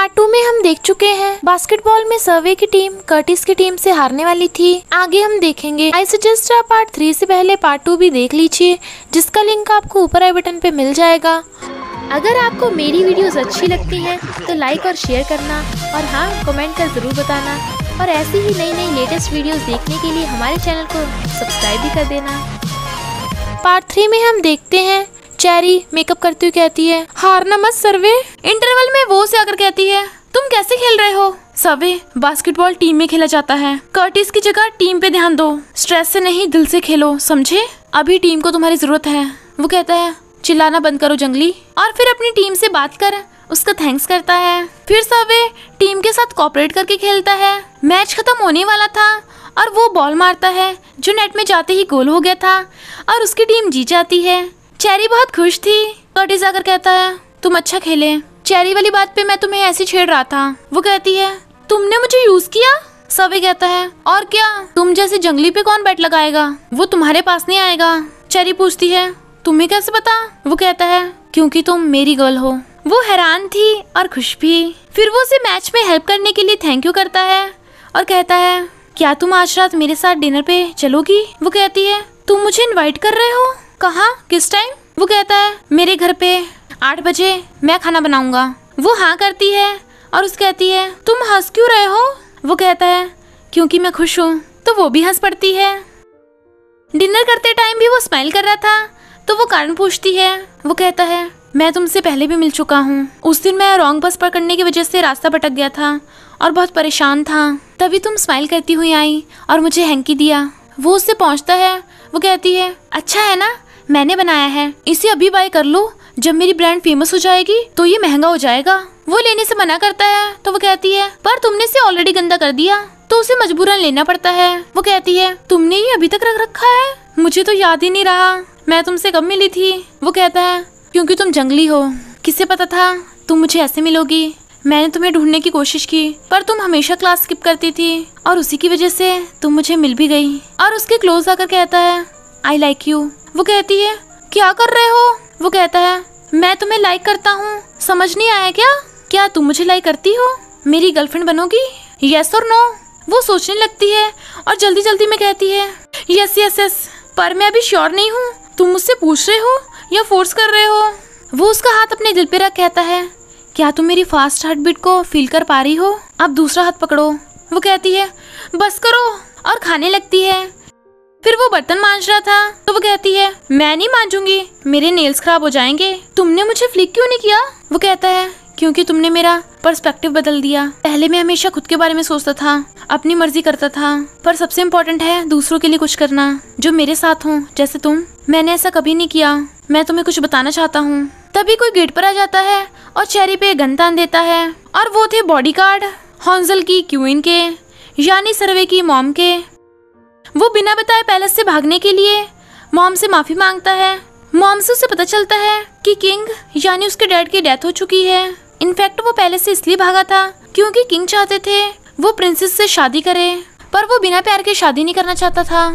Part two में हम देख चुके हैं। बास्केटबॉल में सर्वे की टीम कर्टिस की टीम से हारने वाली थी। आगे हम देखेंगे। आई सजेस्ट आप पार्ट थ्री से पहले पार्ट टू भी देख लीजिए, जिसका लिंक आपको ऊपर आई बटन पे मिल जाएगा। अगर आपको मेरी वीडियोस अच्छी लगती हैं तो लाइक और शेयर करना, और हाँ कमेंट कर ज़रूर बताना। और ऐसी ही नई नई लेटेस्ट वीडियोस देखने के लिए हमारे चैनल को सब्सक्राइब भी कर देना। पार्ट थ्री में हम देखते हैं चेरी मेकअप करती हुई कहती है, हारना मत सर्वे। इंटरवल में वो से आकर कहती है, तुम कैसे खेल रहे हो? सर्वे बास्केटबॉल टीम में खेला जाता है। कर्टिस की जगह टीम पे ध्यान दो। स्ट्रेस से नहीं, दिल से खेलो, समझे? अभी टीम को तुम्हारी ज़रूरत है। वो कहता है, चिल्लाना बंद करो जंगली। और फिर अपनी टीम से बात कर। उसका थैंक्स करता है। फिर सर्वे टीम के साथ कॉपरेट करके खेलता है। मैच खत्म होने वाला था और वो बॉल मारता है, जो नेट में जाते ही गोल हो गया था और उसकी टीम जीत जाती है। चेरी बहुत खुश थी। कर्टिस आकर कहता है, तुम अच्छा खेले। चेरी वाली बात पे मैं तुम्हें ऐसे छेड़ रहा था। वो कहती है, तुमने मुझे यूज़ किया? सवे कहता है, और क्या? तुम जैसे जंगली पे कौन बैट लगाएगा? वो तुम्हारे पास नहीं आएगा। चेरी पूछती है, तुम्हें कैसे पता? वो कहता है, क्योंकि तुम मेरी गर्ल हो। वो हैरान थी और खुश भी। फिर वो उसे मैच में हेल्प करने के लिए थैंक यू करता है और कहता है, क्या तुम आज रात मेरे साथ डिनर पे चलोगी? वो कहती है, तुम मुझे इनवाइट कर रहे हो? कहा? किस टाइम वो कहता है, मेरे घर पे। आठ बजे, मैं खाना बनाऊँगा। वो हाँ करती है और उस कहती है, तुम हंस क्यों रहे हो? वो कहता है, क्योंकि मैं खुश हूँ। तो वो भी हंस पड़ती है। डिनर करते टाइम भी वो स्माइल कर रहा था। तो वो कारण पूछती है। वो कहता है, मैं तुमसे पहले भी मिल चुका हूँ। उस दिन मैं रॉन्ग बस पकड़ने की वजह से रास्ता भटक गया था और बहुत परेशान था। तभी तुम स्माइल करती हुई आई और मुझे हैंकी दिया। वो उससे पहुँचता है। वो कहती है अच्छा है ना? मैंने बनाया है। इसे अभी बाय कर लो। जब मेरी ब्रांड फ़ेमस हो जाएगी तो ये महँगा हो जाएगा। वो लेने से मना करता है तो वो कहती है, पर तुमने इसे ऑलरेडी गंदा कर दिया। तो उसे मजबूरन लेना पड़ता है। वो कहती है, तुमने ये अभी तक रख रखा है? मुझे तो याद ही नहीं रहा। मैं तुमसे कब मिली थी? वो कहता है, क्योंकि तुम जंगली हो। किसे पता था? तुम मुझे ऐसे मिलोगी। मैंने तुम्हें ढूँढने की कोशिश की, पर तुम हमेशा क्लास स्किप करती थी। और उसी की वजह से तुम मुझे मिल भी गई। और उसके क्लोज आकर कहता है आई लाइक यू वो कहती है, क्या कर रहे हो? वो कहता है, मैं तुम्हें लाइक करता हूँ। समझ नहीं आया क्या? क्या तुम मुझे लाइक करती हो? मेरी गर्लफ्रेंड बनोगी? यस और नो वो सोचने लगती है और जल्दी जल्दी में कहती है यस यस यस पर मैं अभी श्योर नहीं हूँ। तुम मुझसे पूछ रहे हो या फोर्स कर रहे हो? वो उसका हाथ अपने दिल पे रख कहता है, क्या तुम मेरी फास्ट हार्ट बीट को फील कर पा रही हो? अब दूसरा हाथ पकड़ो। वो कहती है, बस करो। और खाने लगती है। फिर वो बर्तन मांझ रहा था। तो वो कहती है, मैं नहीं मांजूँगी मेरे नेल्स खराब हो जाएँगे। तुमने मुझे फ्लिक क्यों नहीं किया? वो कहता है, क्योंकि तुमने मेरा पर्सपेक्टिव बदल दिया। पहले मैं हमेशा खुद के बारे में सोचता था, अपनी मर्ज़ी करता था। पर सबसे इम्पोर्टेंट है दूसरों के लिए कुछ करना, जो मेरे साथ हो। जैसे तुम, मैंने ऐसा कभी नहीं किया। मैं तुम्हें कुछ बताना चाहता हूँ। तभी कोई गेट पर आ जाता है और चेहरे पे गन तान देता है। और वो थे बॉडी गार्ड की क्यूइन के, यानी सर्वे की मॉम के। वो बिना बताए पैलेस से भागने के लिए। मॉम से माफ़ी माँगता है। मॉम से उसे पता चलता है कि किंग, यानी उसके डैड की डेथ हो चुकी है। इनफैक्ट वो पैलेस से इसलिए भागा था क्योंकि किंग चाहते थे वो प्रिंसेस से शादी करे, पर वो बिना प्यार के शादी नहीं करना चाहता था।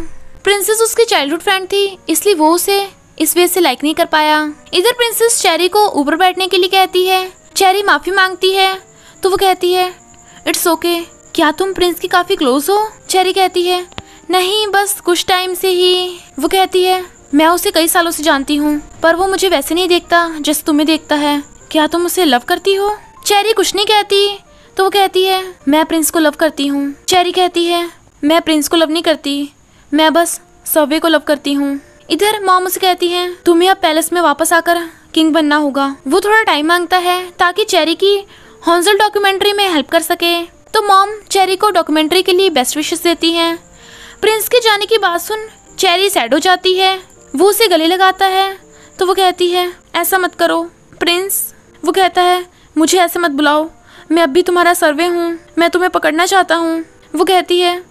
प्रिंसेस उसकी चाइल्डहुड फ्रेंड थी, इसलिए वो उसे इस वजह से लाइक नहीं कर पाया। इधर प्रिंसेस चेरी को ऊपर बैठने के लिए कहती है। चेरी माफ़ी मांगती है तो वो कहती है इट्स ओके okay. क्या तुम प्रिंस की काफ़ी क्लोज हो? चेरी कहती है नहीं, बस कुछ टाइम से ही वो कहती है, मैं उसे कई सालों से जानती हूँ, पर वो मुझे वैसे नहीं देखता जैसे तुम्हें देखता है। क्या तुम उसे लव करती हो? चेरी कुछ नहीं कहती तो वो कहती है, मैं प्रिंस को लव करती हूँ। चेरी कहती है, मैं प्रिंस को लव नहीं करती, मैं बस सवे को लव करती हूँ। इधर मॉम उसे कहती है, तुम्हें अब पैलेस में वापस आकर किंग बनना होगा। वो थोड़ा टाइम माँगता है ताकि चेरी की हॉन्जल डॉक्यूमेंट्री में हेल्प कर सके। तो मॉम चेरी को डॉक्यूमेंट्री के लिए बेस्ट विशेष देती हैं। प्रिंस के जाने की बात सुन चेरी सैड हो जाती है, वो उसे गले लगाता है तो वो कहती है, ऐसा मत करो, प्रिंस। वो कहता है, मुझे ऐसे मत बुलाओ, मैं अब भी तुम्हारा सर्वे हूँ, मैं तुम्हें पकड़ना चाहता हूँ। वो कहती है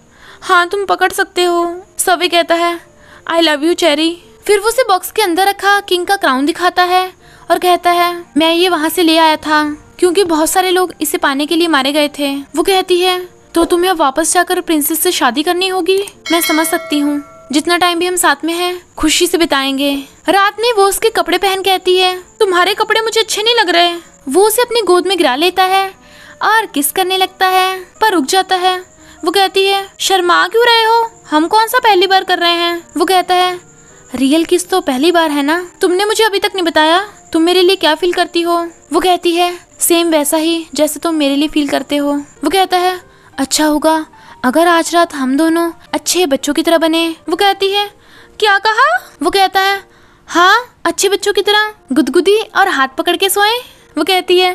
हाँ तुम पकड़ सकते हो। सर्वे कहता है आई लव यू चेरी। फिर वो उसे बॉक्स के अंदर रखा, किंग का क्राउन दिखाता है और कहता है, मैं ये वहाँ से ले आया था, क्योंकि बहुत सारे लोग इसे पाने के लिए मारे गए थे। वो कहती है तो तुम्हें अब वापस जाकर प्रिंसेस से शादी करनी होगी? मैं समझ सकती हूँ। जितना टाइम भी हम साथ में हैं, खुशी से बिताएँगे। रात में वो उसके कपड़े पहन कहती है। तुम्हारे कपड़े मुझे अच्छे नहीं लग रहे। वो उसे अपनी गोद में गिरा लेता है और किस करने लगता है, पर रुक जाता है। वो कहती है, शर्मा क्यों रहे हो? हम कौन सा पहली बार कर रहे हैं? वो कहता है, रियल किस तो पहली बार है ना? तुमने मुझे अभी तक नहीं बताया। तुम मेरे लिए क्या फील करती हो? वो कहती है सेम वैसा ही जैसे तुम मेरे लिए फील करते हो। वो कहता है अच्छा होगा, अगर आज रात हम दोनों अच्छे बच्चों की तरह बने, वो कहती है, क्या कहा? वो कहता है हाँ अच्छे बच्चों की तरह, गुदगुदी और हाथ पकड़ के सोए? वो कहती है,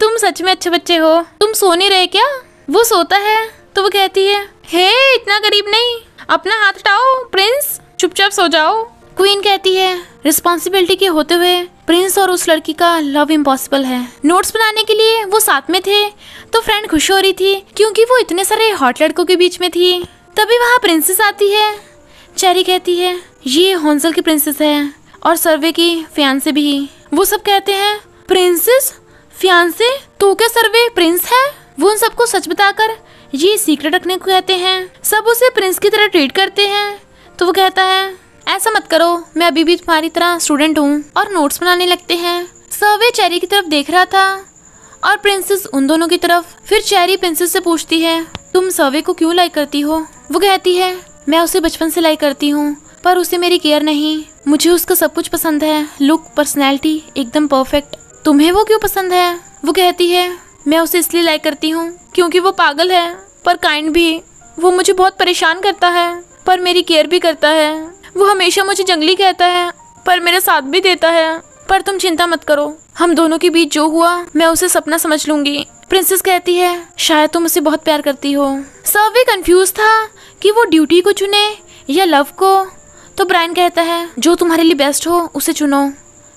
तुम सच में अच्छे बच्चे हो, तुम सो नहीं रहे क्या? वो सोता है तो वो कहती है, हे, इतना गरीब नहीं, अपना हाथ हटाओ, प्रिंस, चुपचाप सो जाओ। क्वीन कहती है रिस्पॉन्सिबिलिटी के होते हुए प्रिंस और उस लड़की का लव इम्पॉसिबल है। नोट्स बनाने के लिए वो साथ में थे तो फ्रेंड खुश हो रही थी क्योंकि वो इतने सारे हॉट लड़कों के बीच में थी। तभी वहाँ प्रिंसेस आती है। चेरी कहती है, ये हॉन्सल की प्रिंसेस है और सर्वे की फियांसे भी। वो सब कहते हैं प्रिंसेस फियांसे तो क्या सर्वे प्रिंस है? वो उन सबको सच बताकर ये सीक्रेट रखने को कहते हैं। सब उसे प्रिंस की तरह ट्रीट करते हैं। तो वो कहता है ऐसा मत करो, मैं अभी भी तुम्हारी तरह स्टूडेंट हूँ और नोट्स बनाने लगते हैं। सर्वे चेरी की तरफ़ देख रहा था और प्रिंसेस उन दोनों की तरफ़ फिर चेरी प्रिंसेस से पूछती है, तुम सर्वे को क्यों लाइक करती हो? वो कहती है, मैं उसे बचपन से लाइक करती हूँ, पर उसे मेरी केयर नहीं। मुझे उसका सब कुछ पसंद है। लुक पर्सनैलिटी एकदम परफेक्ट तुम्हें वो क्यों पसंद है? वो कहती है, मैं उसे इसलिए लाइक करती हूँ क्योंकि वो पागल है, पर काइंड भी। वो मुझे बहुत परेशान करता है, पर मेरी केयर भी करता है। वो हमेशा मुझे जंगली कहता है, पर मेरा साथ भी देता है। पर तुम चिंता मत करो। हम दोनों के बीच जो हुआ, मैं उसे सपना समझ लूँगी। प्रिंसेस कहती है, शायद तुम उसे बहुत प्यार करती हो। सब भी कंफ्यूज था कि वो ड्यूटी को चुने या लव को। तो ब्रायन कहता है, जो तुम्हारे लिए बेस्ट हो, उसे चुनो।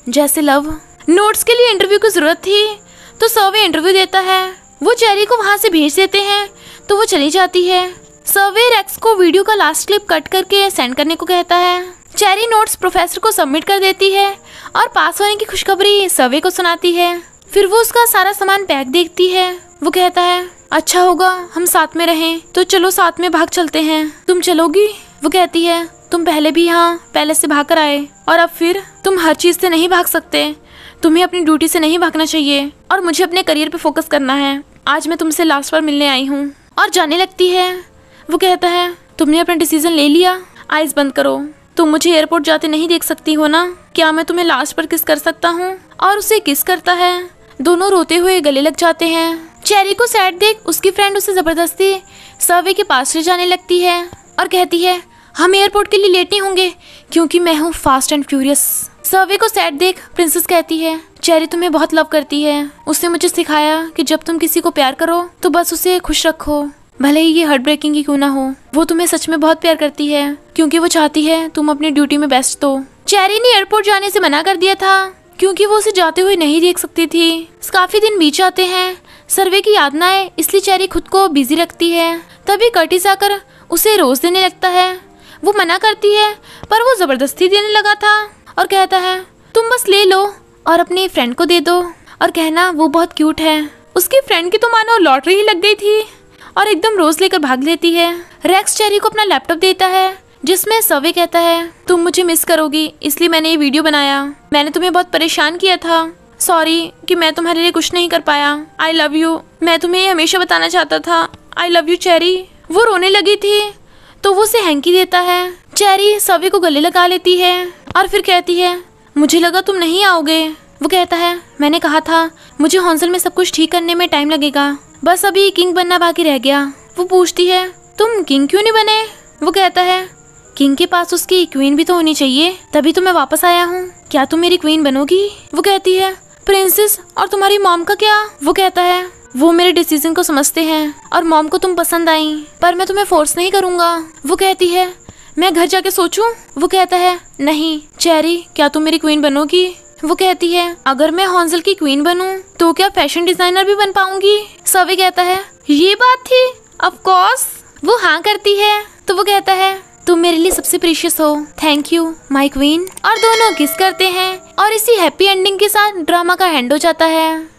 जैसे लव नोट्स के लिए इंटरव्यू की ज़रूरत थी तो सर्वे इंटरव्यू देता है। वो चेरी को वहाँ से भेज देते हैं तो वो चली जाती है। सर्वे रेक्स को वीडियो का लास्ट क्लिप कट करके सेंड करने को कहता है। चेरी नोट्स प्रोफेसर को सबमिट कर देती है और पास होने की खुशखबरी सर्वे को सुनाती है। फिर वो उसका सारा सामान पैक देखती है। वो कहता है अच्छा होगा, हम साथ में रहें तो चलो साथ में भाग चलते हैं। तुम चलोगी? वो कहती है, तुम पहले भी यहाँ, पहले से भाग कर आए। और अब फिर, तुम हर चीज़ से नहीं भाग सकते। तुम्हें अपनी ड्यूटी से नहीं भागना चाहिए। और मुझे अपने करियर पे फोकस करना है। आज मैं तुमसे लास्ट बार मिलने आई हूँ। और जाने लगती है। वो कहता है, तुमने अपना डिसीज़न ले लिया। आइज़ बंद करो। तुम मुझे एयरपोर्ट जाते नहीं देख सकती हो ना? क्या मैं तुम्हें लास्ट पर किस कर सकता हूँ? और उसे किस करता है? दोनों रोते हुए गले लग जाते हैं। चेरी को सैड देख उसकी फ्रेंड उसे ज़बरदस्ती सर्वे के पास ले जाने लगती है और कहती है, हम एयरपोर्ट के लिए लेट होंगे, क्योंकि मैं हूँ फास्ट एंड फ्यूरियस सर्वे को सैड देख प्रिंसेस कहती है चेरी तुम्हें बहुत लव करती है। उसने मुझे सिखाया कि जब तुम किसी को प्यार करो तो बस उसे खुश रखो। भले ही ये हार्ट ब्रेकिंग ही क्यों ना हो, वो तुम्हें सच में बहुत प्यार करती है, क्योंकि वो चाहती है तुम अपनी ड्यूटी में बेस्ट दो चेरी ने एयरपोर्ट जाने से मना कर दिया था, क्योंकि वो उसे जाते हुए नहीं देख सकती थी। काफ़ी दिन बीच आते हैं, सर्वे की याद ना आए, इसलिए चेरी खुद को बिज़ी रखती है। तभी कर्टिस आकर उसे रोज देने लगता है। वो मना करती है, पर वो ज़बरदस्ती देने लगा था और कहता है, तुम बस ले लो और अपनी फ्रेंड को दे दो। और कहना, वो बहुत क्यूट है। उसकी फ्रेंड की तो मानो लॉटरी ही लग गई थी। और एकदम रोज लेकर भाग लेती है। रेक्स चेरी को अपना लैपटॉप देता है, जिसमें सवे कहता है, तुम मुझे मिस करोगी, इसलिए मैंने ये वीडियो बनाया। मैंने तुम्हें बहुत परेशान किया था। सॉरी कि मैं तुम्हारे लिए कुछ नहीं कर पाया। आई लव यू मैं तुम्हें ये हमेशा बताना चाहता था। I love you Cherry. वो रोने लगी थी तो वो उसे हैंकी देता है। चेरी सवे को गले लगा लेती है और फिर कहती है, मुझे लगा तुम नहीं आओगे। वो कहता है, मैंने कहा था, मुझे हॉन्सल में सब कुछ ठीक करने में टाइम लगेगा। बस अभी किंग बनना बाकी रह गया। वो पूछती है, तुम किंग क्यों नहीं बने? वो कहता है किंग के पास उसकी क्वीन भी तो होनी चाहिए, तभी तो मैं वापस आया हूँ। क्या तुम मेरी क्वीन बनोगी? वो कहती है प्रिंसेस और तुम्हारी मॉम का क्या? वो कहता है, वो मेरे डिसीज़न को समझते हैं, और मॉम को तुम पसंद आई, पर मैं तुम्हें फोर्स नहीं करूँगा। वो कहती है, मैं घर जाके सोचूं? वो कहता है, नहीं, चेरी, क्या तुम मेरी क्वीन बनोगी? वो कहती है, अगर मैं हॉन्जल की क्वीन बनूं तो क्या फ़ैशन डिज़ाइनर भी बन पाऊँगी? सवे कहता है, ये बात थी अफकोर्स वो हाँ करती है तो वो कहता है, तुम मेरे लिए सबसे प्रीशियस हो। थैंक यू माई क्वीन और दोनों किस करते हैं, और इसी हैप्पी एंडिंग के साथ ड्रामा का एंड हो जाता है।